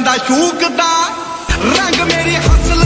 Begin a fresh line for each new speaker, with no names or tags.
ਦਾ ਸ਼ੂਕ ਦਾ ਰੰਗ ਮੇਰੇ ਹਸਲ